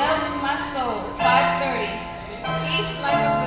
Love my soul, 530. Peace, my soul.